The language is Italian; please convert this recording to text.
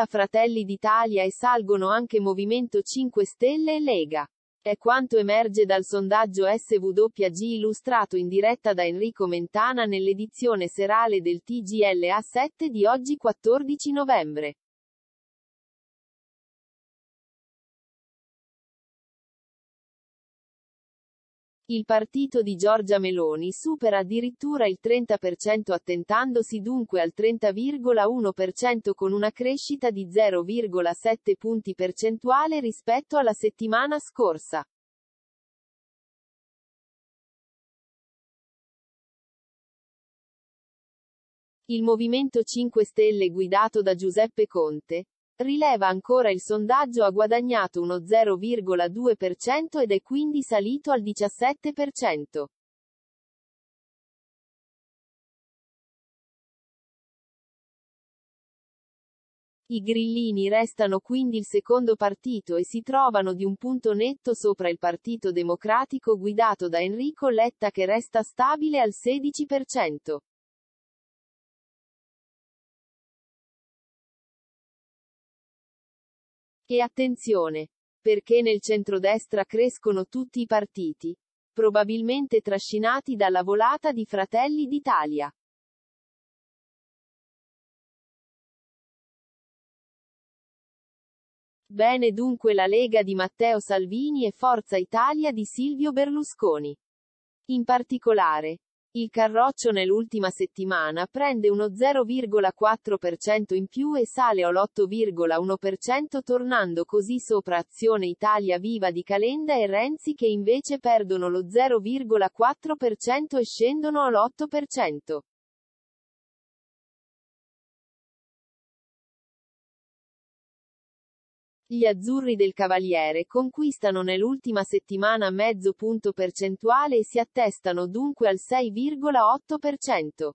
crolla Fratelli d'Italia e salgono anche Movimento 5 Stelle e Lega. È quanto emerge dal sondaggio SWG illustrato in diretta da Enrico Mentana nell'edizione serale del TGL A7 di oggi 14 novembre. Il partito di Giorgia Meloni supera addirittura il 30% attentandosi dunque al 30,1% con una crescita di 0,7 punti percentuale rispetto alla settimana scorsa. Il Movimento 5 Stelle guidato da Giuseppe Conte, Rileva ancora il sondaggio ha guadagnato uno 0,2% ed è quindi salito al 17%. I grillini restano quindi il secondo partito e si trovano di un punto netto sopra il Partito Democratico guidato da Enrico Letta che resta stabile al 16%. E attenzione! Perché nel centrodestra crescono tutti i partiti, probabilmente trascinati dalla volata di Fratelli d'Italia. Bene dunque la Lega di Matteo Salvini e Forza Italia di Silvio Berlusconi. In particolare, il carroccio nell'ultima settimana prende uno 0,4% in più e sale all'8,1% tornando così sopra Azione Italia Viva di Calenda e Renzi che invece perdono lo 0,4% e scendono all'8%. Gli azzurri del Cavaliere conquistano nell'ultima settimana mezzo punto percentuale e si attestano dunque al 6,8%.